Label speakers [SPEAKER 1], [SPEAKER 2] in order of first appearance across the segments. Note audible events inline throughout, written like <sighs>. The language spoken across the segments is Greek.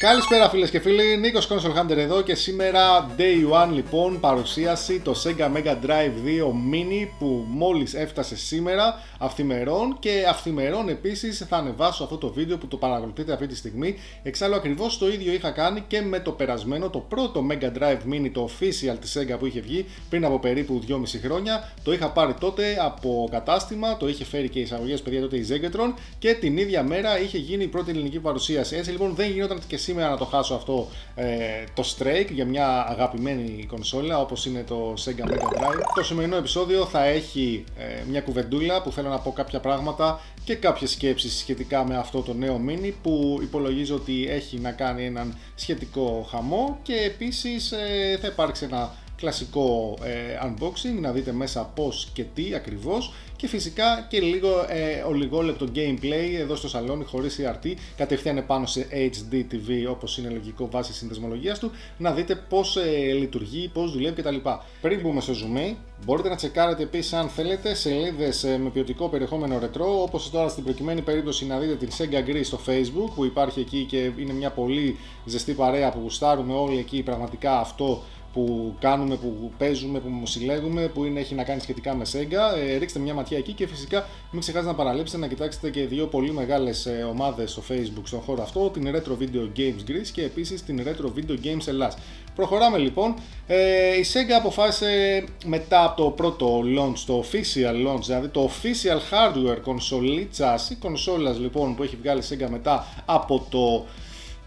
[SPEAKER 1] Καλησπέρα φίλες και φίλοι, Νίκος Console Hunter εδώ και σήμερα Day 1 λοιπόν παρουσίαση το Sega Mega Drive 2 Mini που μόλις έφτασε σήμερα αυθημερών. Και αυθημερών επίσης θα ανεβάσω αυτό το βίντεο που το παρακολουθείτε αυτή τη στιγμή. Εξάλλου ακριβώς το ίδιο είχα κάνει και με το περασμένο το πρώτο Mega Drive Mini το official της Sega που είχε βγει πριν από περίπου 2,5 χρόνια. Το είχα πάρει τότε από κατάστημα, το είχε φέρει και οι εισαγωγές παιδιά τότε η Zegatron και την ίδια μέρα είχε γίνει η πρώτη ελληνική παρουσίαση. Έτσι λοιπόν δεν γινόταν και σήμερα να το χάσω αυτό ε, το Strake για μια αγαπημένη κονσόλα όπως είναι το Sega Mega Drive. Το σημερινό επεισόδιο θα έχει ε, μια κουβεντούλα που θέλω να πω κάποια πράγματα και κάποιες σκέψεις σχετικά με αυτό το νέο mini που υπολογίζω ότι έχει να κάνει έναν σχετικό χαμό και επίσης ε, θα υπάρξει ένα κλασικό ε, unboxing, να δείτε μέσα πώς και τι ακριβώς. Και φυσικά και λίγο ε, ολιγόλεπτο gameplay εδώ στο σαλόνι χωρίς ERT κατευθείαν πάνω σε HD TV όπως είναι λογικό βάσει συνδεσμολογίας του. Να δείτε πώς ε, λειτουργεί, πώς δουλεύει κτλ. Πριν μπούμε στο zoom μπορείτε να τσεκάρετε επίσης αν θέλετε σελίδες ε, με ποιοτικό περιεχόμενο ρετρό. Όπως τώρα στην προκειμένη περίπτωση να δείτε την Sega Gris στο facebook που υπάρχει εκεί και είναι μια πολύ ζεστή παρέα που γουστάρουμε όλοι εκεί πραγματικά αυτό που κάνουμε, που παίζουμε, που συλλέγουμε, που είναι, έχει να κάνει σχετικά με Sega. Ε, ρίξτε μια ματιά εκεί και φυσικά μην ξεχάσετε να παραλείψετε να κοιτάξετε και δύο πολύ μεγάλες ε, ομάδες στο Facebook στον χώρο αυτό, την Retro Video Games Greece και επίσης την Retro Video Games Ελλάς. Προχωράμε λοιπόν. Ε, η Sega αποφάσισε μετά από το πρώτο launch, το official launch, δηλαδή το official hardware κονσολίτσας ή κονσόλας λοιπόν που έχει βγάλει η Sega μετά από το,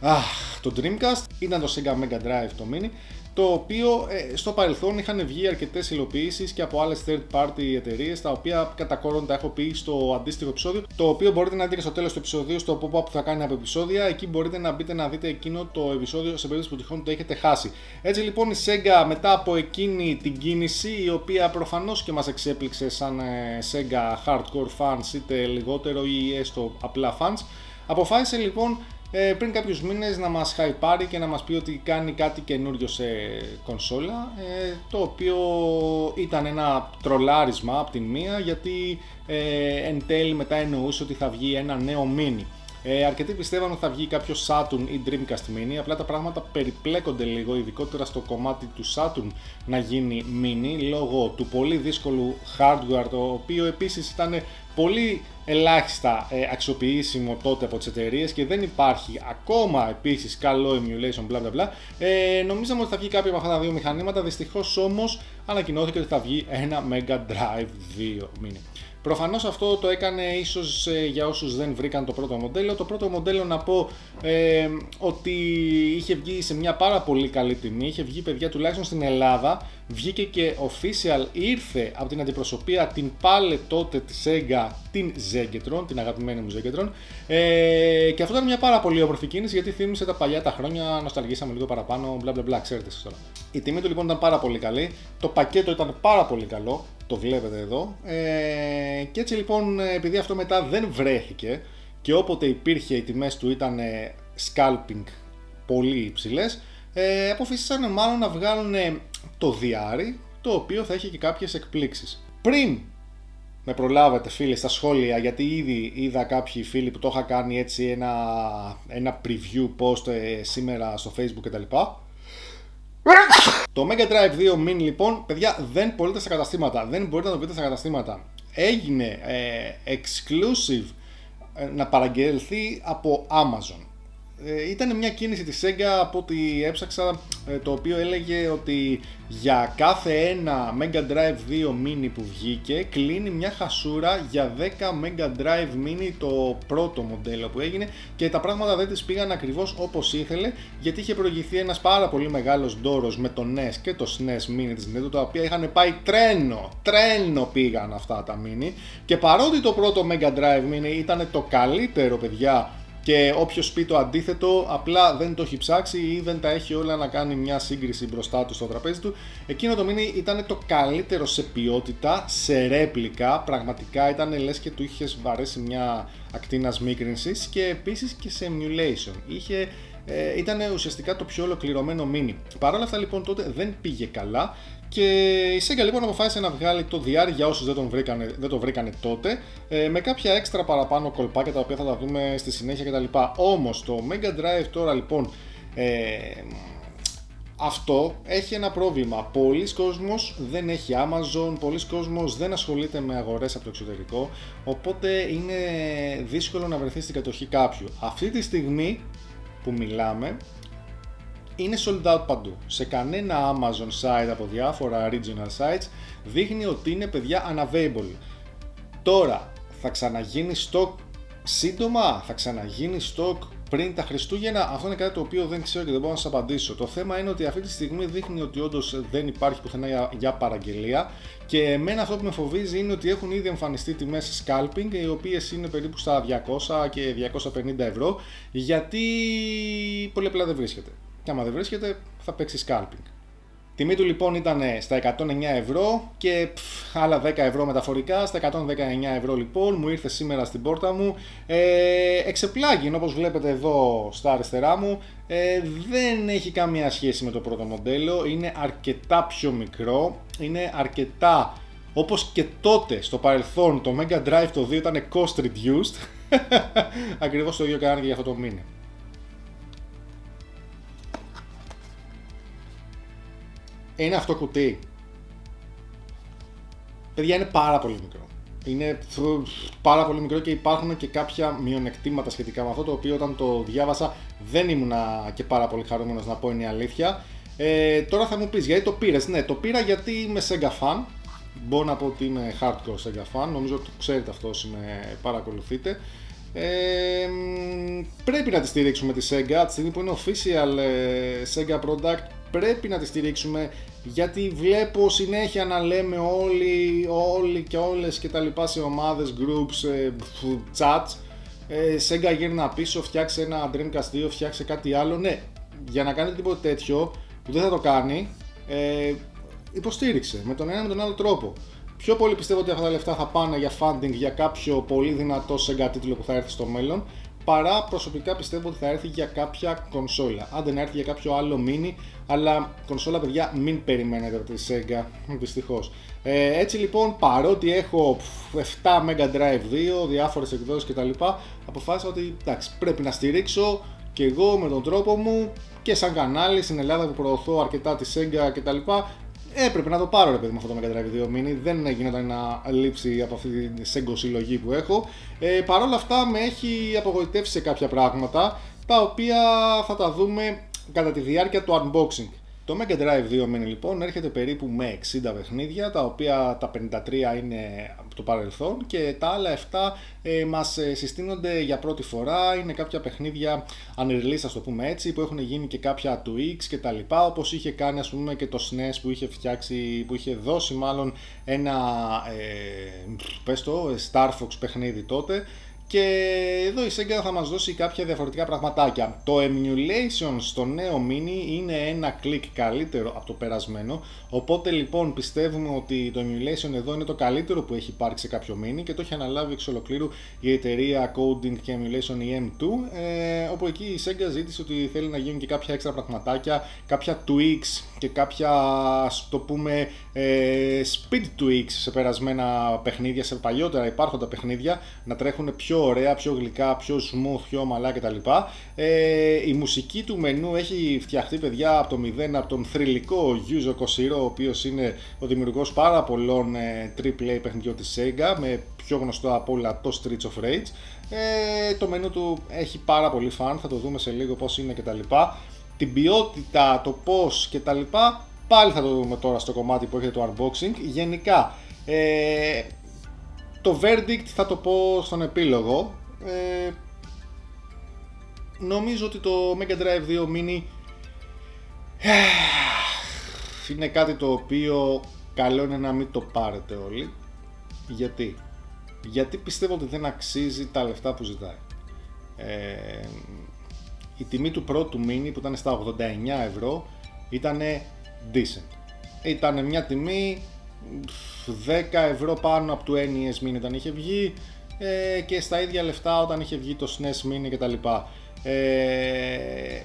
[SPEAKER 1] αχ, το Dreamcast, ήταν το Sega Mega Drive το mini το οποίο ε, στο παρελθόν είχαν βγει αρκετές υλοποιήσεις και από άλλες third party εταιρείες, τα οποία κατά κόρον τα έχω πει στο αντίστοιχο επεισόδιο, το οποίο μπορείτε να δείτε και στο τέλος του επεισοδίου, στο pop-up που θα κάνει από επεισόδια. Εκεί μπορείτε να μπείτε να δείτε εκείνο το επεισόδιο σε περίπτωση που τυχόν το έχετε χάσει. Έτσι λοιπόν η Sega μετά από εκείνη την κίνηση, η οποία προφανώς και μας εξέπληξε σαν ε, Sega hardcore fans, είτε λιγότερο ή έστω απλά fans, αποφάσισε λοιπόν ε, πριν κάποιους μήνες να μας χαϊπάρει και να μας πει ότι κάνει κάτι καινούριο σε κονσόλα ε, το οποίο ήταν ένα τρολάρισμα από την μία γιατί ε, εν τέλει μετά εννοούσε ότι θα βγει ένα νέο mini. Ε, αρκετοί πιστεύαν ότι θα βγει κάποιος Saturn ή Dreamcast Mini, απλά τα πράγματα περιπλέκονται λίγο, ειδικότερα στο κομμάτι του Saturn να γίνει Mini, λόγω του πολύ δύσκολου hardware, το οποίο επίσης ήταν πολύ ελάχιστα ε, αξιοποιήσιμο τότε από τις εταιρείες και δεν υπάρχει ακόμα επίσης καλό emulation bla bla bla. Ε, νομίζαμε ότι θα βγει κάποιο από αυτά τα δύο μηχανήματα, δυστυχώς όμως ανακοινώθηκε ότι θα βγει ένα Mega Drive 2 Mini. Προφανώς αυτό το έκανε ίσως για όσους δεν βρήκαν το πρώτο μοντέλο. Το πρώτο μοντέλο να πω ε, ότι είχε βγει σε μια πάρα πολύ καλή τιμή. Είχε βγει παιδιά τουλάχιστον στην Ελλάδα. Βγήκε και official, ήρθε από την αντιπροσωπεία την πάλε τότε της Sega, την Zegetron, την αγαπημένη μου Zegetron. Ε, και αυτό ήταν μια πάρα πολύ όμορφη κίνηση γιατί θύμισε τα παλιά τα χρόνια, νοσταλγήσαμε λίγο παραπάνω, μπλα μπλα μπλα, ξέρετε εσείς τώρα. Η τιμή του λοιπόν ήταν πάρα πολύ καλή. Το πακέτο ήταν πάρα πολύ καλό το βλέπετε εδώ. Ε, και έτσι λοιπόν, επειδή αυτό μετά δεν βρέθηκε και όποτε υπήρχε οι τιμές του ήταν scalping πολύ υψηλές, ε, αποφασίσανε μάλλον να βγάλουν το διάρρη, το οποίο θα έχει και κάποιες εκπλήξεις. Πριν με προλάβετε φίλοι στα σχόλια, γιατί ήδη είδα κάποιοι φίλοι που το είχα κάνει έτσι ένα, ένα preview post ε, σήμερα στο facebook κτλ. Το Mega Drive 2 Mini λοιπόν, παιδιά, δεν πωλείται στα καταστήματα. Δεν μπορείτε να το βρείτε στα καταστήματα. Έγινε ε, exclusive ε, να παραγγελθεί από Amazon. Ε, ήταν μια κίνηση της Sega από ό,τι έψαξα ε, το οποίο έλεγε ότι για κάθε ένα Mega Drive 2 Mini που βγήκε κλείνει μια χασούρα για 10 Mega Drive Mini το πρώτο μοντέλο που έγινε και τα πράγματα δεν τις πήγαν ακριβώς όπως ήθελε γιατί είχε προηγηθεί ένας πάρα πολύ μεγάλος ντόρος με το NES και το SNES Mini της Nintendo τα οποία είχαν πάει τρένο, τρένο πήγαν αυτά τα Mini. Και παρότι το πρώτο Mega Drive Mini ήταν το καλύτερο παιδιά και όποιος πει το αντίθετο, απλά δεν το έχει ψάξει ή δεν τα έχει όλα να κάνει μια σύγκριση μπροστά του στο τραπέζι του. Εκείνο το mini ήταν το καλύτερο σε ποιότητα, σε ρέπλικα. Πραγματικά ήταν λες και του είχες βαρέσει μια ακτίνα μίκρινση και επίσης και σε emulation. Είχε ε, ήταν ουσιαστικά το πιο ολοκληρωμένο mini. Παρ' όλα αυτά λοιπόν τότε δεν πήγε καλά και η Sega λοιπόν αποφάσισε να βγάλει το VR για όσους δεν, τον βρήκανε, δεν το βρήκανε τότε ε, με κάποια έξτρα παραπάνω κολπάκια τα οποία θα τα δούμε στη συνέχεια κτλ. Όμως το Mega Drive τώρα λοιπόν ε, αυτό έχει ένα πρόβλημα. Πολλοί κόσμος δεν έχει Amazon, πολλοί κόσμος δεν ασχολείται με αγορές από το εξωτερικό, οπότε είναι δύσκολο να βρεθεί στην κατοχή κάποιου. Αυτή τη στιγμή που μιλάμε, είναι sold out παντού. Σε κανένα Amazon site από διάφορα original sites δείχνει ότι είναι παιδιά unavailable. Τώρα θα ξαναγίνει stock σύντομα, θα ξαναγίνει stock πριν τα Χριστούγεννα; Αυτό είναι κάτι το οποίο δεν ξέρω και δεν μπορώ να σας απαντήσω. Το θέμα είναι ότι αυτή τη στιγμή δείχνει ότι όντως δεν υπάρχει πουθενά για, παραγγελία. Και εμένα αυτό που με φοβίζει είναι ότι έχουν ήδη εμφανιστεί τιμές scalping, οι οποίες είναι περίπου στα 200 και 250 ευρώ, γιατί πολύ απλά δεν βρίσκεται και άμα δεν βρίσκεται θα παίξει scalping. Τιμή του λοιπόν ήταν στα 109 ευρώ και πφ, άλλα 10 ευρώ μεταφορικά, στα 119 ευρώ λοιπόν μου ήρθε σήμερα στην πόρτα μου. Ε, εξεπλάγει όπως βλέπετε εδώ στα αριστερά μου, ε, δεν έχει καμία σχέση με το πρώτο μοντέλο, είναι αρκετά πιο μικρό, είναι αρκετά όπως και τότε στο παρελθόν το Mega Drive το 2 ήταν cost reduced, <laughs> ακριβώς το ίδιο κάνανε και για αυτό το mini. Είναι αυτό κουτί. Παιδιά είναι πάρα πολύ μικρό. Είναι πάρα πολύ μικρό και υπάρχουν και κάποια μειονεκτήματα σχετικά με αυτό το οποίο όταν το διάβασα δεν ήμουνα και πάρα πολύ χαρούμενος να πω είναι η αλήθεια. Ε, τώρα θα μου πεις γιατί το πήρες; Ναι, το πήρα γιατί είμαι Sega fan. Μπορώ να πω ότι είμαι hardcore Sega fan. Νομίζω ότι το ξέρετε αυτό όσοι με παρακολουθείτε. Ε, πρέπει να τη στηρίξουμε τη Sega τη στιγμή που είναι official ε, Sega product πρέπει να τη στηρίξουμε γιατί βλέπω συνέχεια να λέμε όλοι, όλοι και όλες και τα λοιπά σε ομάδες, groups, ε, chats ε, Sega γύρνα πίσω, φτιάξε ένα Dreamcast 2, φτιάξε κάτι άλλο. Ναι, για να κάνετε τίποτα τέτοιο που δεν θα το κάνει ε, υποστήριξε με τον ένα με τον άλλο τρόπο πιο πολύ πιστεύω ότι αυτά τα λεφτά θα πάνε για funding για κάποιο πολύ δυνατό Sega τίτλο που θα έρθει στο μέλλον παρά προσωπικά πιστεύω ότι θα έρθει για κάποια κονσόλα. Αν δεν έρθει για κάποιο άλλο mini, αλλά κονσόλα παιδιά μην περιμένετε από τη Sega, δυστυχώς. Ε, έτσι λοιπόν, παρότι έχω 7 Mega Drive 2, διάφορες εκδόσεις κτλ, αποφάσισα ότι εντάξει, πρέπει να στηρίξω και εγώ με τον τρόπο μου και σαν κανάλι στην Ελλάδα που προωθώ αρκετά τη Sega κτλ έπρεπε να το πάρω ρε παιδί με αυτό το Mega Drive 2 Mini. Δεν γινόταν να λείψει από αυτή τη σέγκο συλλογή που έχω. Ε, Παρ' όλα αυτά με έχει απογοητεύσει σε κάποια πράγματα τα οποία θα τα δούμε κατά τη διάρκεια του unboxing. Το Mega Drive 2 Mini λοιπόν έρχεται περίπου με 60 παιχνίδια, τα οποία τα 53 είναι από το παρελθόν και τα άλλα 7 ε, μας ε, συστήνονται για πρώτη φορά, είναι κάποια παιχνίδια unreleased ας το πούμε έτσι, που έχουν γίνει και κάποια του X και τα λοιπά, όπως είχε κάνει ας πούμε και το SNES που είχε φτιάξει, που είχε δώσει μάλλον ένα, ε, πες το, Star Fox παιχνίδι τότε, και εδώ η Sega θα μας δώσει κάποια διαφορετικά πραγματάκια. Το emulation στο νέο mini είναι ένα κλικ καλύτερο από το περασμένο, οπότε λοιπόν πιστεύουμε ότι το emulation εδώ είναι το καλύτερο που έχει υπάρξει σε κάποιο mini και το έχει αναλάβει εξ ολοκλήρου η εταιρεία Coding και Emulation EM2, ε, όπου εκεί η Sega ζήτησε ότι θέλει να γίνουν και κάποια έξτρα πραγματάκια, κάποια tweaks και κάποια ας το πούμε ε, speed tweaks σε περασμένα παιχνίδια, σε παλιότερα υπάρχοντα παιχνίδια να τρέχουν πιο ωραία, πιο γλυκά, πιο smooth, πιο ομαλά κτλ. Ε, η μουσική του μενού έχει φτιαχτεί παιδιά από το 0 από τον θρηλυκό Yuzo Koshiro ο οποίος είναι ο δημιουργός πάρα πολλών ε, AAA παιχνιδιών της Sega με πιο γνωστό από όλα το Streets of Rage ε, το μενού του έχει πάρα πολύ φαν, θα το δούμε σε λίγο πώς είναι κτλ. Την ποιότητα, το πώς κτλ. Πάλι θα το δούμε τώρα στο κομμάτι που έχετε το unboxing. Γενικά, ε, το verdict θα το πω στον επίλογο. Ε, νομίζω ότι το Mega Drive 2 Mini <sighs> είναι κάτι το οποίο καλό είναι να μην το πάρετε όλοι. Γιατί; Γιατί πιστεύω ότι δεν αξίζει τα λεφτά που ζητάει. Ε, η τιμή του πρώτου mini που ήταν στα 89 ευρώ ήταν decent. Ήταν μια τιμή 10 ευρώ πάνω από του NES Mini όταν είχε βγει ε, και στα ίδια λεφτά όταν είχε βγει το SNES Mini κτλ. Ε,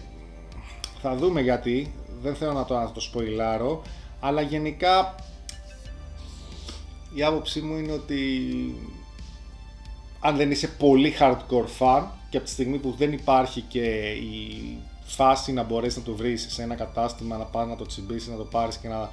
[SPEAKER 1] θα δούμε γιατί, δεν θέλω να το, να το σποιλάρω, αλλά γενικά η άποψή μου είναι ότι αν δεν είσαι πολύ hardcore fan και από τη στιγμή που δεν υπάρχει και η φάση να μπορέσεις να το βρεις σε ένα κατάστημα, να πάει να το τσιμπήσεις, να το πάρεις και να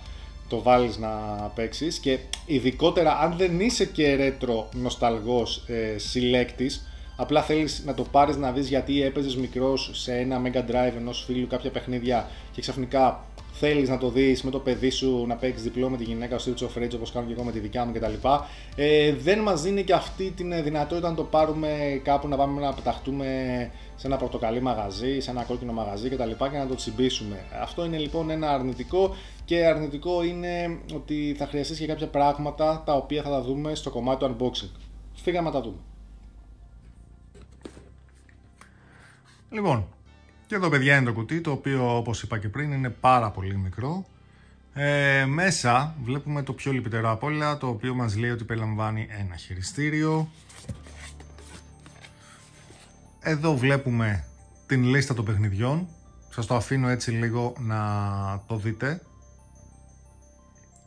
[SPEAKER 1] το βάλεις να παίξεις. και ειδικότερα αν δεν είσαι και ρέτρο νοσταλγός ε, συλλέκτης απλά θέλεις να το πάρεις να δεις γιατί έπαιζες μικρός σε ένα Mega Drive ενός φίλου κάποια παιχνίδια και ξαφνικά θέλεις να το δεις με το παιδί σου, να παίξεις διπλό με τη γυναίκα σου, Streets of Rage όπως κάνω και εγώ με τη δικιά μου κτλ. Ε, δεν μας δίνει και αυτή την δυνατότητα να το πάρουμε κάπου να πάμε να πεταχτούμε σε ένα πορτοκαλί μαγαζί, σε ένα κόκκινο μαγαζί κτλ. Και, και να το τσιμπήσουμε. Αυτό είναι λοιπόν ένα αρνητικό και αρνητικό είναι ότι θα χρειαστείς και κάποια πράγματα τα οποία θα τα δούμε στο κομμάτι του unboxing. Φύγαμε να τα δούμε. Λοιπόν, και εδώ παιδιά είναι το κουτί το οποίο όπως είπα και πριν είναι πάρα πολύ μικρό. Ε, μέσα βλέπουμε το πιο λυπητερό από όλα το οποίο μας λέει ότι περιλαμβάνει ένα χειριστήριο. Εδώ βλέπουμε την λίστα των παιχνιδιών. Σας το αφήνω έτσι λίγο να το δείτε.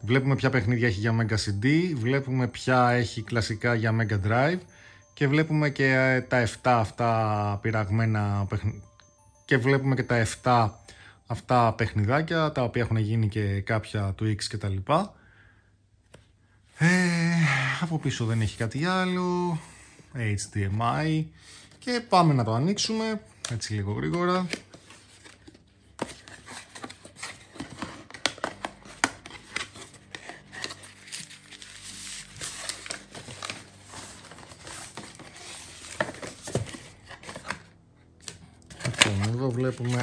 [SPEAKER 1] Βλέπουμε ποια παιχνίδια έχει για Mega CD, βλέπουμε ποια έχει κλασικά για Mega Drive και βλέπουμε και τα 7 αυτά πειραγμένα και βλέπουμε και τα 7 αυτά παιχνιδάκια τα οποία έχουν γίνει και κάποια του X και τα λοιπά. Ε, από πίσω δεν έχει κάτι άλλο. HDMI και πάμε να το ανοίξουμε έτσι λίγο γρήγορα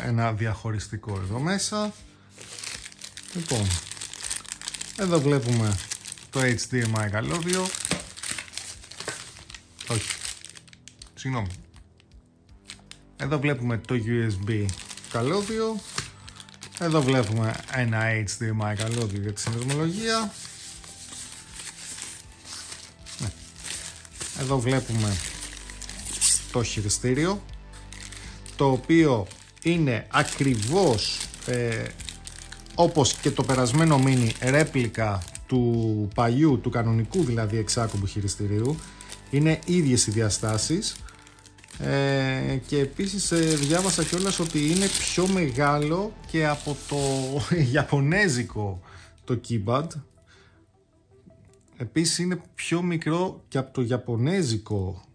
[SPEAKER 1] ένα διαχωριστικό εδώ μέσα. Λοιπόν, εδώ βλέπουμε το HDMI καλώδιο. Όχι, συγγνώμη. Εδώ βλέπουμε το USB καλώδιο. Εδώ βλέπουμε ένα HDMI καλώδιο για τη συνδεσμολογία. Ναι. Εδώ βλέπουμε το χειριστήριο το οποίο είναι ακριβώς ε, όπως και το περασμένο mini ρέπλικα του παλιού, του κανονικού δηλαδή εξάκουμπου χειριστηρίου είναι ίδιες οι διαστάσεις. Ε, και επίσης ε, διάβασα κιόλας ότι είναι πιο μεγάλο και από το <laughs> Ιαπωνέζικο το keyboard. Επίσης είναι πιο μικρό και από το Ιαπωνέζικο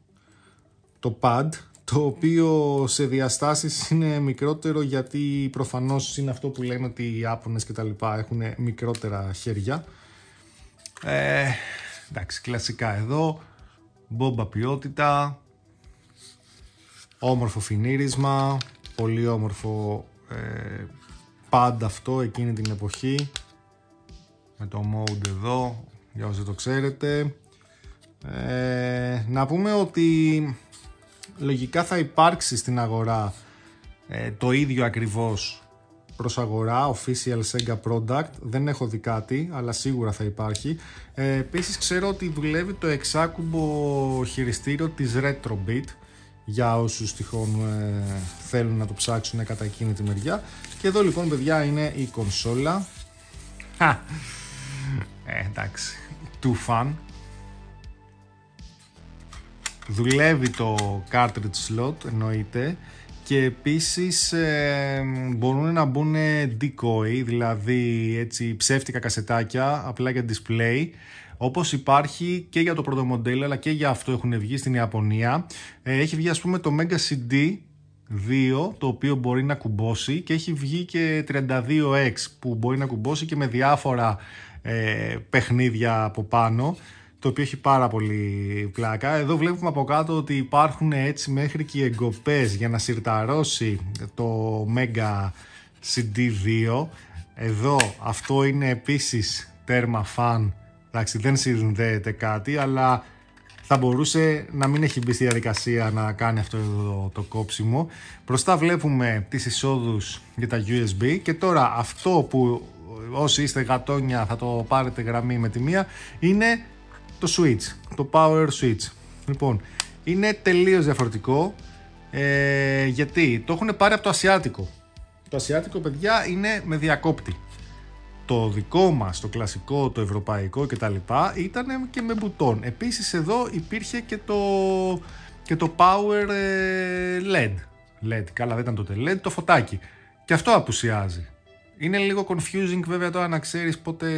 [SPEAKER 1] το pad το οποίο σε διαστάσεις είναι μικρότερο γιατί προφανώς είναι αυτό που λέμε ότι οι Άπωνες και τα λοιπά έχουν μικρότερα χέρια. Ε, εντάξει, κλασικά εδώ, μπόμπα ποιότητα, όμορφο φινίρισμα, πολύ όμορφο ε, πάντα αυτό εκείνη την εποχή. Με το mode εδώ για όσοι το ξέρετε. Ε, να πούμε ότι λογικά θα υπάρξει στην αγορά ε, το ίδιο ακριβώς προς αγορά, official Sega product, δεν έχω δει κάτι, αλλά σίγουρα θα υπάρχει. Ε, επίσης ξέρω ότι δουλεύει το εξάκουμπο χειριστήριο της Retrobit για όσους τυχόν ε, θέλουν να το ψάξουν κατά εκείνη τη μεριά. Και εδώ λοιπόν παιδιά είναι η κονσόλα. Ε, εντάξει, too fun. Δουλεύει το cartridge slot εννοείται και επίσης ε, μπορούν να μπουν decoy, δηλαδή έτσι ψεύτικα κασετάκια απλά για display όπως υπάρχει και για το πρώτο μοντέλο αλλά και για αυτό έχουν βγει στην Ιαπωνία. Ε, έχει βγει ας πούμε το Mega CD 2 το οποίο μπορεί να κουμπώσει και έχει βγει και 32X που μπορεί να κουμπώσει και με διάφορα ε, παιχνίδια από πάνω το οποίο έχει πάρα πολύ πλάκα. Εδώ βλέπουμε από κάτω ότι υπάρχουν έτσι μέχρι και οι εγκοπές για να συρταρώσει το Mega CD2. Εδώ αυτό είναι επίσης τέρμα φαν. Εντάξει, δεν συνδέεται κάτι, αλλά θα μπορούσε να μην έχει μπει στη διαδικασία να κάνει αυτό εδώ το κόψιμο. Μπροστά βλέπουμε τις εισόδους για τα USB και τώρα αυτό που όσοι είστε γατόνια θα το πάρετε γραμμή με τη μία είναι το switch, το power switch. Λοιπόν, είναι τελείως διαφορετικό ε, γιατί; Το έχουν πάρει από το ασιάτικο. Το ασιάτικο παιδιά είναι με διακόπτη. Το δικό μας, το κλασικό, το ευρωπαϊκό κτλ ήταν και με μπουτόν. Επίσης εδώ υπήρχε και το, και το power ε, LED. LED, καλά δεν ήταν τότε LED, το φωτάκι. Και αυτό απουσιάζει. Είναι λίγο confusing βέβαια τώρα να ξέρεις πότε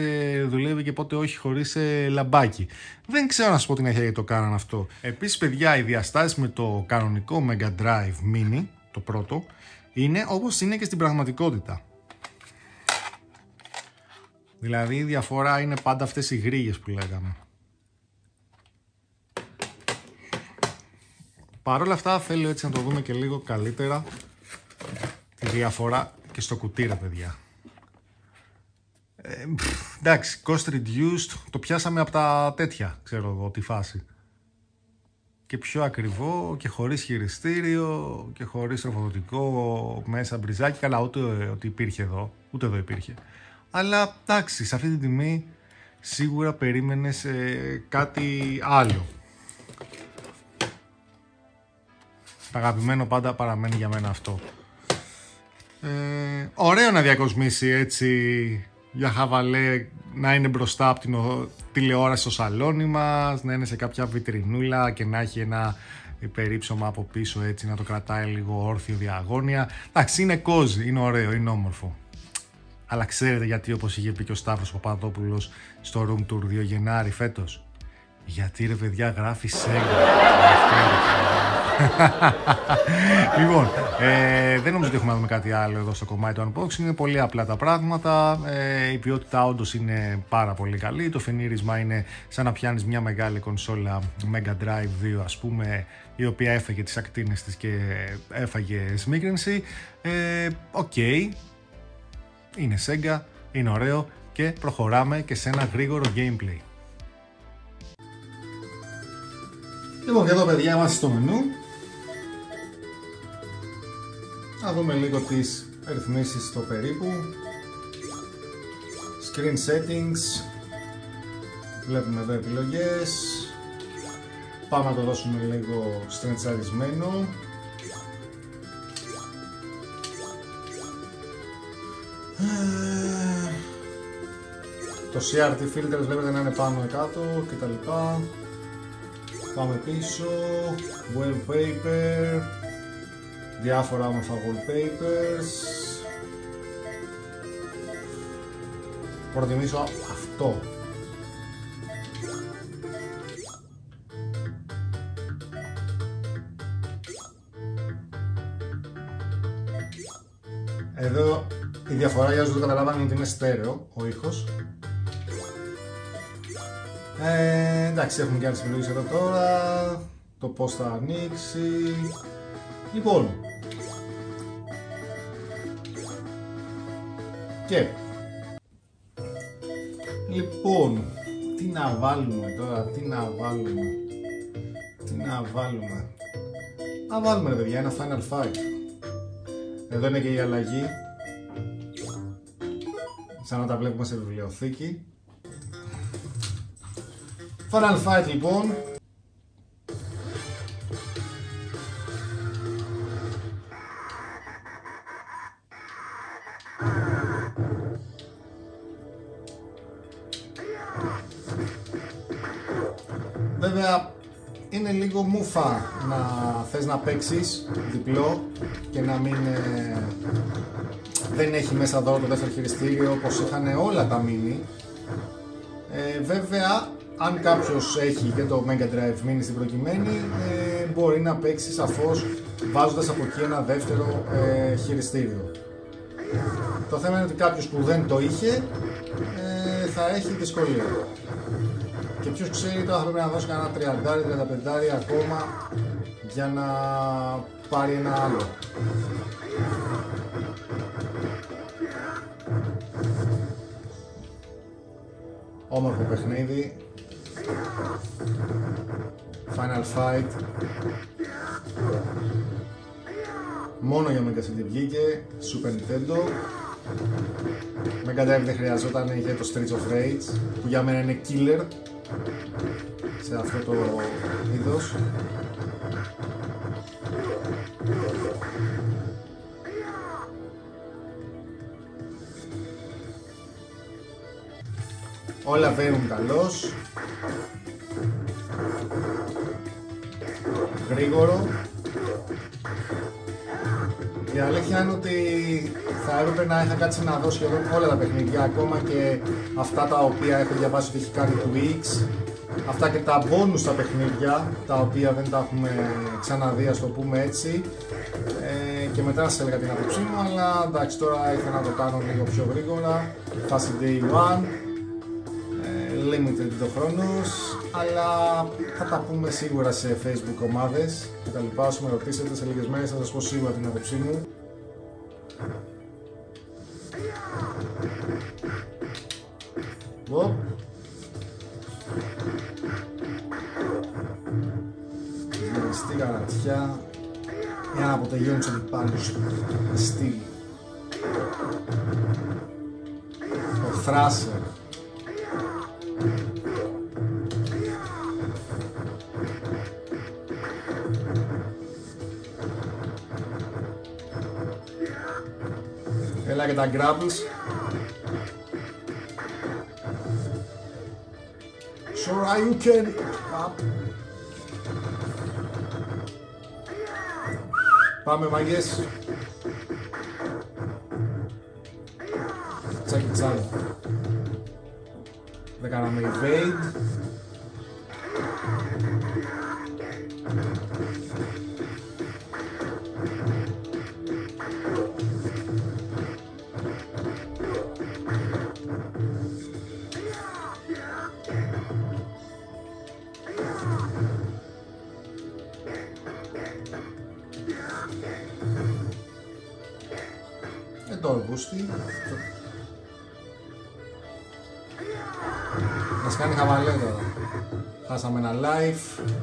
[SPEAKER 1] δουλεύει και πότε όχι χωρίς ε, λαμπάκι. Δεν ξέρω να σου πω την έχει γιατί το κάναν αυτό. Επίσης παιδιά οι διαστάσεις με το κανονικό Mega Drive Mini, το πρώτο, είναι όπως είναι και στην πραγματικότητα. Δηλαδή η διαφορά είναι πάντα αυτές οι γρήγες που λέγαμε. Παρ' όλα αυτά θέλω έτσι να το δούμε και λίγο καλύτερα τη διαφορά και στο κουτί ρε παιδιά. Ε, εντάξει, cost reduced, το πιάσαμε από τα τέτοια, ξέρω εγώ, τη φάση. Και πιο ακριβό και χωρίς χειριστήριο και χωρίς ροφοδοτικό μέσα μπριζάκι, καλά ούτε ότι υπήρχε εδώ, ούτε εδώ υπήρχε. Αλλά εντάξει, σε αυτή τη τιμή σίγουρα περίμενες ε, κάτι άλλο. Το αγαπημένο πάντα παραμένει για μένα αυτό. Ε, ωραίο να διακοσμήσει έτσι για χαβαλέ να είναι μπροστά από την τηλεόραση στο σαλόνι μας, να είναι σε κάποια βιτρινούλα και να έχει ένα περίψωμα από πίσω έτσι να το κρατάει λίγο όρθιο διαγώνια. Εντάξει, είναι κόζι, είναι ωραίο, είναι όμορφο. Αλλά ξέρετε γιατί όπως είχε πει και ο Σταύρος Παπαδόπουλος στο Room Tour 2 Γενάρη φέτος; Γιατί ρε παιδιά γράφει Sega. <laughs> λοιπόν, ε, δεν νομίζω ότι έχουμε να δούμε κάτι άλλο εδώ στο κομμάτι του unboxing. Είναι πολύ απλά τα πράγματα. Ε, η ποιότητα όντως είναι πάρα πολύ καλή. Το φενήρισμα είναι σαν να πιάνεις μια μεγάλη κονσόλα Mega Drive 2, ας πούμε, η οποία έφαγε τις ακτίνες της και έφαγε σμίκρυνση. Ε, OK. okay. Είναι Sega, είναι ωραίο και προχωράμε και σε ένα γρήγορο gameplay. Λοιπόν, και εδώ παιδιά είμαστε στο μενού. Να δούμε λίγο τις ρυθμίσεις στο περίπου. Screen settings. Βλέπουμε εδώ επιλογές. Πάμε να το δώσουμε λίγο στρεντσαρισμένο. Το CRT filters βλέπετε να είναι πάνω κάτω και τα λοιπά. Πάμε πίσω, wallpaper, διάφορα όμορφα wallpapers. Προτιμήσω αυτό. Εδώ η διαφορά για όσους δεν καταλάβανε είναι ότι είναι στέρεο ο ήχος ε, εντάξει, έχουμε και άλλες επιλογές εδώ τώρα. Το πώς θα ανοίξει. Λοιπόν. Και. Λοιπόν. Τι να βάλουμε τώρα, τι να βάλουμε. Τι να βάλουμε. Να βάλουμε ρε παιδιά ένα Final Fight. Εδώ είναι και η αλλαγή. Σαν να τα βλέπουμε σε βιβλιοθήκη. Final Fight λοιπόν.
[SPEAKER 2] Βέβαια είναι λίγο μουφα να θες να παίξεις διπλό και να μην ε, δεν έχει μέσα δώρο το δεύτερο χειριστήριο όπως είχαν όλα τα μήνυ. Ε, βέβαια αν κάποιος έχει και το Mega Drive Mini στην προκειμένη ε, μπορεί να παίξει σαφώς βάζοντας από εκεί ένα δεύτερο ε, χειριστήριο. Το θέμα είναι ότι κάποιος που δεν το είχε ε, θα έχει δυσκολία. Και ποιος ξέρει τώρα θα πρέπει να δώσει κανένα 30-35 ακόμα για να πάρει ένα άλλο. Όμορφο παιχνίδι. Final Fight. Μόνο για Mega CD βγήκε, Super Nintendo. Mega Drive δεν χρειαζόταν, είχε το Streets of Rage, που για μένα είναι killer σε αυτό το είδος. Όλα βαίνουν καλώς. Γρήγορο. Η αλήθεια είναι ότι θα έπρεπε να είχα κάτσει να δω σχεδόν όλα τα παιχνίδια, ακόμα και αυτά τα οποία έχω διαβάσει ότι έχει κάνει Twix, αυτά και τα bonus στα παιχνίδια, τα οποία δεν τα έχουμε ξαναδεί, ας το πούμε έτσι, ε, και μετά σας έλεγα την άποψή μου, αλλά εντάξει τώρα ήθελα να το κάνω λίγο πιο γρήγορα, φάση day one, ε, limited το χρόνος, αλλά θα τα πούμε σίγουρα σε facebook ομάδες και τα λοιπά, όσο με ρωτήσετε σε λίγες μέρες θα σας πω σίγουρα την άποψή μου. Οπ. Ζεστή γαρατιά για να αποτελειώνει τους αντιπάλους με στυλ. Ο Θράσερ. Έλα και τα grabbles. Sure, you can. Up. Πάμε μαγιές. Δεν κάναμε evade. Δεν Χάσαμε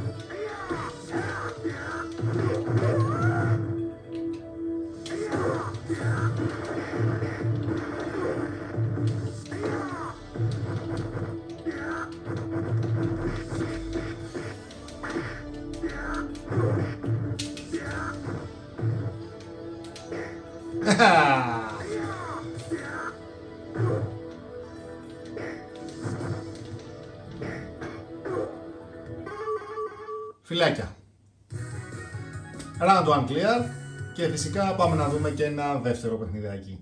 [SPEAKER 2] Round one clear και φυσικά πάμε να δούμε και ένα δεύτερο παιχνιδάκι.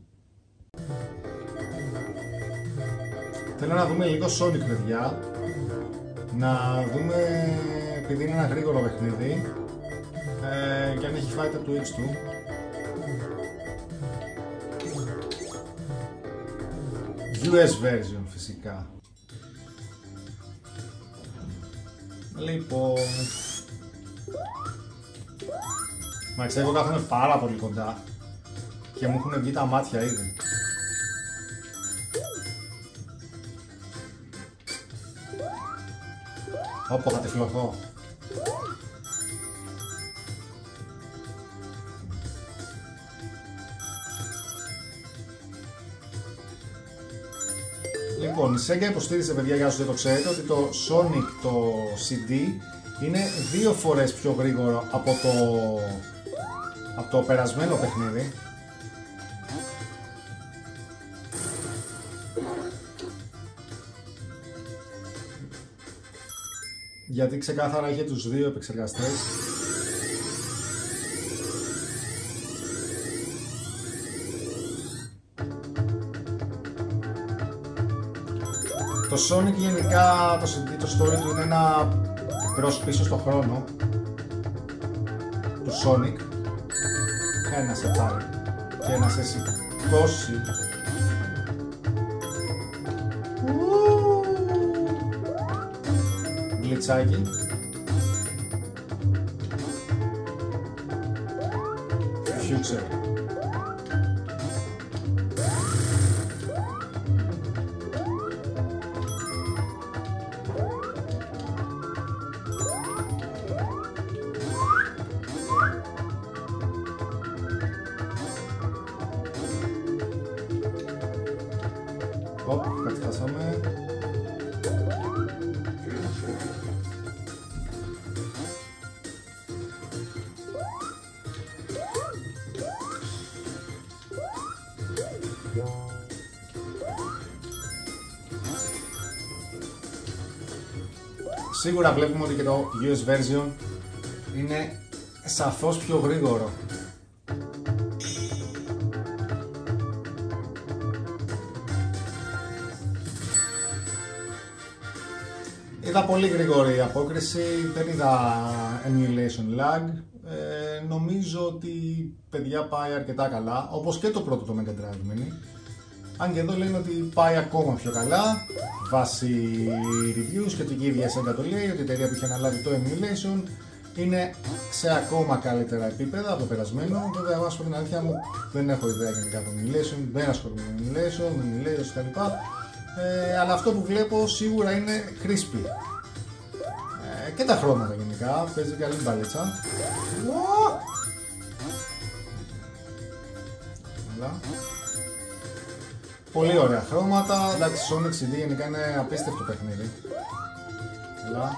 [SPEAKER 2] Θέλω να δούμε λίγο Sonic παιδιά. Να δούμε, επειδή είναι ένα γρήγορο παιχνίδι ε, και αν έχει fighter του X του. US version φυσικά. Λοιπόν... Μαξ, εγώ κάθομαι πάρα πολύ κοντά και μου έχουν βγει τα μάτια ήδη. Όπο θα τυφλωθώ. Λοιπόν, η Sega υποστήριζε παιδιά για όσους δεν το ξέρετε ότι το Sonic το CD είναι δύο φορές πιο γρήγορο από το, από το περασμένο παιχνίδι. γιατί ξεκάθαρα είχε τους δύο επεξεργαστές. Το Sonic γενικά το, CD, το story του είναι ένα cross πίσω στο χρόνο του Sonic ένα σε πάρει και να σε σηκώσει. Γλιτσάκι. Future Σίγουρα βλέπουμε ότι και το US version είναι σαφώς πιο γρήγορο. Είδα πολύ γρήγορη απόκριση, δεν είδα emulation lag. Ε, νομίζω ότι παιδιά πάει αρκετά καλά, όπως και το πρώτο το Mega Drive Mini. Αν και εδώ λένε ότι πάει ακόμα πιο καλά, βάσει reviews και την ίδια Sega το λέει, ότι η εταιρεία που είχε αναλάβει το emulation είναι σε ακόμα καλύτερα επίπεδα από το περασμένο. Βέβαια, εγώ την αλήθεια μου δεν έχω ιδέα γενικά από emulation, δεν ασχολούμαι με emulation, με emulation κτλ. Ε, αλλά αυτό που βλέπω σίγουρα είναι crispy. Ε, και τα χρώματα γενικά, παίζει καλή μπαλίτσα. Ω! Καλά. Πολύ ωραία χρώματα. Εντάξει, Sonic CD γενικά είναι απίστευτο παιχνίδι. Καλά.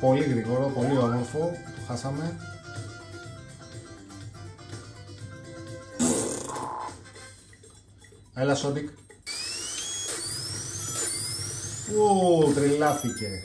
[SPEAKER 2] Πολύ γρήγορο, πολύ όμορφο. Το χάσαμε. Έλα Sonic. Ου, τρελάθηκε.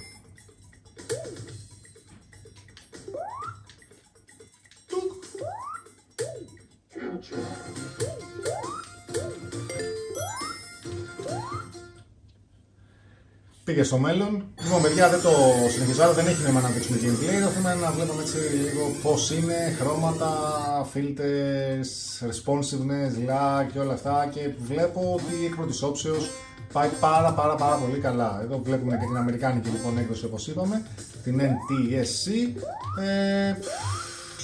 [SPEAKER 2] Πήγε στο μέλλον. Λοιπόν, παιδιά, δεν το συνεχίζω άλλο, δεν έχει νόημα να δείξουμε gameplay. Το θέμα είναι να βλέπουμε έτσι λίγο πώς είναι, χρώματα, filters, responsiveness, lag και όλα αυτά. Και βλέπω ότι εκ πρώτης όψεως πάει πάρα πάρα πάρα πολύ καλά. Εδώ βλέπουμε και την Αμερικάνικη λοιπόν έκδοση όπως είπαμε, την NTSC. Ε,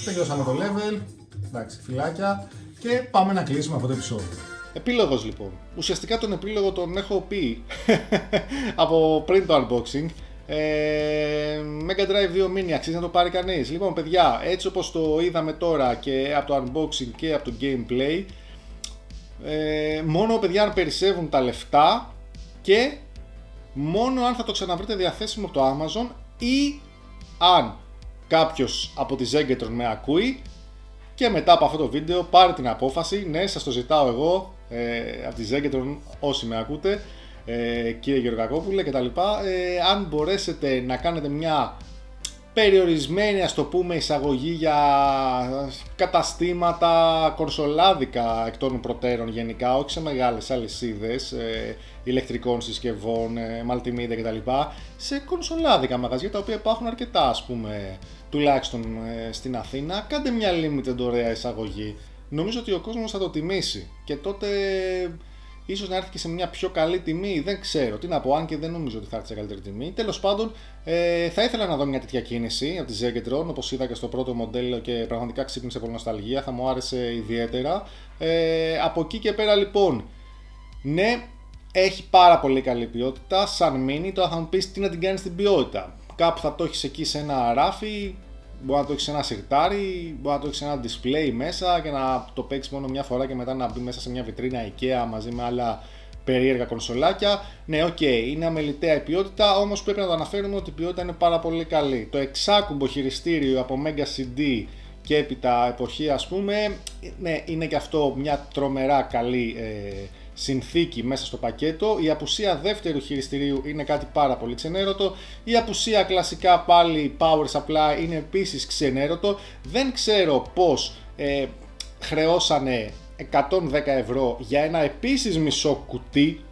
[SPEAKER 2] τελειώσαμε το level. Εντάξει, φυλάκια. Και πάμε να κλείσουμε αυτό το επεισόδιο.
[SPEAKER 1] Επίλογος λοιπόν. Ουσιαστικά τον επίλογο τον έχω πει <laughs> από πριν το unboxing. Ε, Mega Drive 2 Mini αξίζει να το πάρει κανείς; Λοιπόν παιδιά, έτσι όπως το είδαμε τώρα και από το unboxing και από το gameplay ε, μόνο παιδιά αν περισσεύουν τα λεφτά και μόνο αν θα το ξαναβρείτε διαθέσιμο από το Amazon ή αν κάποιος από τη Zegatron με ακούει και μετά από αυτό το βίντεο πάρε την απόφαση, ναι σας το ζητάω εγώ ε, από τη Zegatron όσοι με ακούτε ε, κύριε Γεωργακόπουλε κτλ. Ε, αν μπορέσετε να κάνετε μια περιορισμένη ας το πούμε εισαγωγή για καταστήματα κορσολάδικα εκ των προτέρων γενικά, όχι σε μεγάλες αλυσίδες ε, ηλεκτρικών συσκευών, ε, multimedia κτλ. σε κονσολάδικα μαγαζιά τα οποία υπάρχουν αρκετά ας πούμε τουλάχιστον ε, στην Αθήνα, κάντε μια limited ωραία εισαγωγή. Νομίζω ότι ο κόσμος θα το τιμήσει και τότε ίσως να έρθει και σε μια πιο καλή τιμή, δεν ξέρω τι να πω, αν και δεν νομίζω ότι θα έρθει σε καλύτερη τιμή. Τέλος πάντων, ε, θα ήθελα να δω μια τέτοια κίνηση από τη Zegetron, όπως είδα και στο πρώτο μοντέλο και πραγματικά ξύπνησε πολύ νοσταλγία, θα μου άρεσε ιδιαίτερα. Ε, από εκεί και πέρα λοιπόν, ναι, έχει πάρα πολύ καλή ποιότητα, σαν mini, τώρα θα μου πεις τι να την κάνεις στην ποιότητα. Κάπου θα το έχεις εκεί σε ένα ράφι, μπορεί να το έχεις σε ένα συρτάρι, μπορεί να το έχεις σε ένα display μέσα και να το παίξεις μόνο μια φορά και μετά να μπει μέσα σε μια βιτρίνα IKEA μαζί με άλλα περίεργα κονσολάκια. Ναι, OK, okay, είναι αμελητέα η ποιότητα, όμως πρέπει να το αναφέρουμε ότι η ποιότητα είναι πάρα πολύ καλή. Το εξάκουμπο χειριστήριο από Mega CD και έπειτα εποχή, ας πούμε, ναι, είναι και αυτό μια τρομερά καλή ε, συνθήκη μέσα στο πακέτο. Η απουσία δεύτερου χειριστηρίου είναι κάτι πάρα πολύ ξενέρωτο. Η απουσία κλασικά πάλι power supply είναι επίσης ξενέρωτο. Δεν ξέρω πώς ε, χρεώσανε 110 ευρώ για ένα επίσης μισό κουτί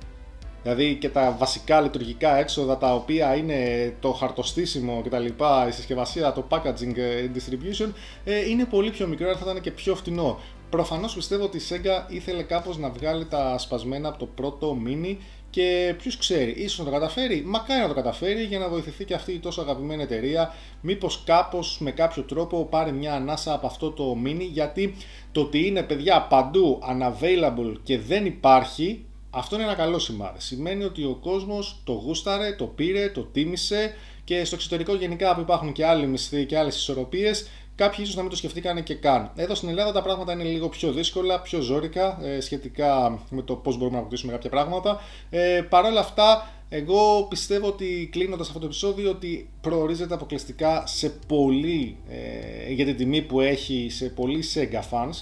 [SPEAKER 1] Δηλαδή και τα βασικά λειτουργικά έξοδα τα οποία είναι το χαρτοστήσιμο κτλ, η συσκευασία, το packaging ε, distribution ε, είναι πολύ πιο μικρό, θα ήταν και πιο φτηνό. Προφανώς πιστεύω ότι η Sega ήθελε κάπως να βγάλει τα σπασμένα από το πρώτο mini και ποιος ξέρει, ίσως να το καταφέρει, μακάρι να το καταφέρει για να βοηθηθεί και αυτή η τόσο αγαπημένη εταιρεία. Μήπως κάπως με κάποιο τρόπο πάρει μια ανάσα από αυτό το mini, γιατί το ότι είναι παιδιά παντού unavailable και δεν υπάρχει, αυτό είναι ένα καλό σημάδι. Σημαίνει ότι ο κόσμος το γούσταρε, το πήρε, το τίμησε και στο εξωτερικό γενικά που υπάρχουν και άλλοι μισθοί και άλλες ισορροπίες, κάποιοι ίσως να μην το σκεφτήκαν και καν. Εδώ στην Ελλάδα τα πράγματα είναι λίγο πιο δύσκολα, πιο ζώρικα ε, σχετικά με το πώς μπορούμε να αποκτήσουμε κάποια πράγματα. Ε, Παρ' όλα αυτά, εγώ πιστεύω ότι κλείνοντας αυτό το επεισόδιο ότι προορίζεται αποκλειστικά σε πολύ, ε, για την τιμή που έχει, σε πολύ Sega fans.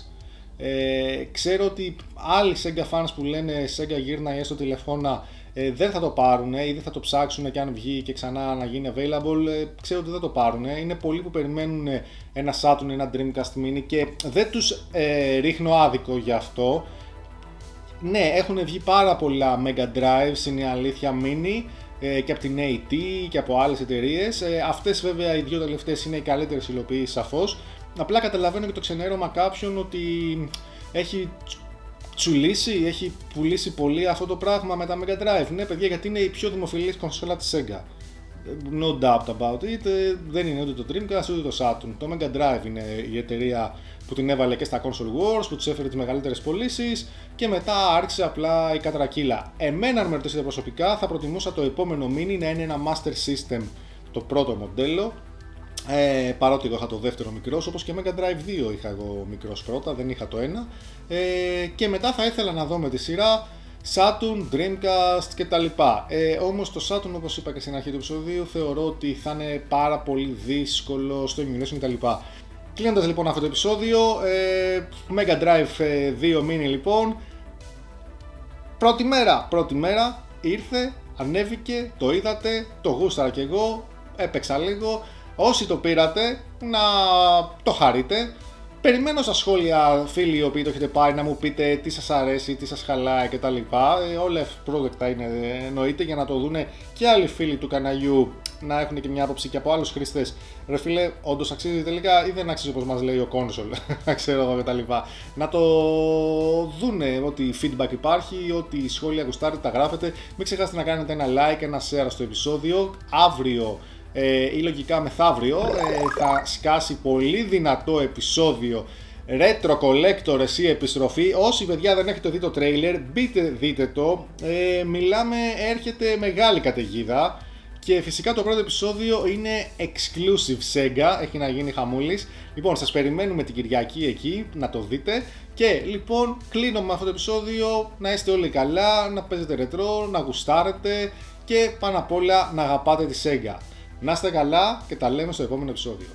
[SPEAKER 1] Ε, ξέρω ότι άλλοι Sega fans που λένε Sega γύρνα ή έστω τηλεφώνα ε, δεν θα το πάρουν ή δεν θα το ψάξουν και αν βγει και ξανά να γίνει available, ε, ξέρω ότι δεν το πάρουν. Είναι πολλοί που περιμένουν ένα Saturn, ένα Dreamcast Mini και δεν τους ε, ρίχνω άδικο γι' αυτό. Ναι, έχουν βγει πάρα πολλά Mega Drives, είναι η αλήθεια Mini ε, και από την AT και από άλλες εταιρείες. Ε, αυτές βέβαια οι δύο τελευταίες είναι οι καλύτερες υλοποιήσεις σαφώς. Απλά καταλαβαίνω και το ξενέρωμα κάποιον ότι έχει τσουλήσει, έχει πουλήσει πολύ αυτό το πράγμα με τα Mega Drive. Ναι, παιδιά, γιατί είναι η πιο δημοφιλής κονσόλα της Sega. No doubt about it. Ε, δεν είναι ούτε το Dreamcast ούτε το Saturn. Το Mega Drive είναι η εταιρεία που την έβαλε και στα Console Wars, που τους έφερε τις μεγαλύτερες πωλήσεις και μετά άρχισε απλά η κατρακύλα. Εμένα, αν με ρωτήσετε προσωπικά, θα προτιμούσα το επόμενο mini να είναι ένα Master System το πρώτο μοντέλο ε, παρότι εγώ είχα το δεύτερο μικρός, όπως και Mega Drive 2 είχα εγώ μικρός πρώτα, δεν είχα το ένα. Ε, και μετά θα ήθελα να δω με τη σειρά Saturn, Dreamcast κτλ. Ε, όμως το Saturn όπως είπα και στην αρχή του επεισοδίου θεωρώ ότι θα είναι πάρα πολύ δύσκολο στο emulation κτλ. Κλείνοντας λοιπόν αυτό το επεισόδιο, ε, Mega Drive 2 ε, Mini λοιπόν, πρώτη μέρα, πρώτη μέρα ήρθε, ανέβηκε, το είδατε, το γούσταρα και εγώ, έπαιξα λίγο, Όσοι το πήρατε, να το χαρείτε. Περιμένω στα σχόλια φίλοι οι οποίοι το έχετε πάρει να μου πείτε τι σας αρέσει, τι σας χαλάει κτλ. Ε, όλα project είναι εννοείται για να το δούνε και άλλοι φίλοι του καναλιού να έχουν και μια άποψη και από άλλους χρήστες. Ρε φίλε, όντως αξίζει τελικά ή δεν αξίζει όπως μας λέει ο console, <laughs> ξέρω εγώ κτλ. Να το δούνε ότι feedback υπάρχει, ότι σχόλια γουστάρετε, τα γράφετε. Μην ξεχάσετε να κάνετε ένα like, ένα share στο επεισόδιο. Αύριο ε, ή λογικά μεθαύριο ε, θα σκάσει πολύ δυνατό επεισόδιο Retro Collector εσύ επιστροφή όσοι παιδιά δεν έχετε δει το τρέιλερ μπείτε δείτε το ε, μιλάμε έρχεται μεγάλη καταιγίδα και φυσικά το πρώτο επεισόδιο είναι exclusive Sega, έχει να γίνει χαμούλης. Λοιπόν, σας περιμένουμε την Κυριακή εκεί, να το δείτε. Και λοιπόν, κλείνω με αυτό το επεισόδιο, να είστε όλοι καλά, να παίζετε ρετρό, να γουστάρετε και πάνω απ' όλα να αγαπάτε τη Sega. Να είστε καλά και τα λέμε στο επόμενο επεισόδιο.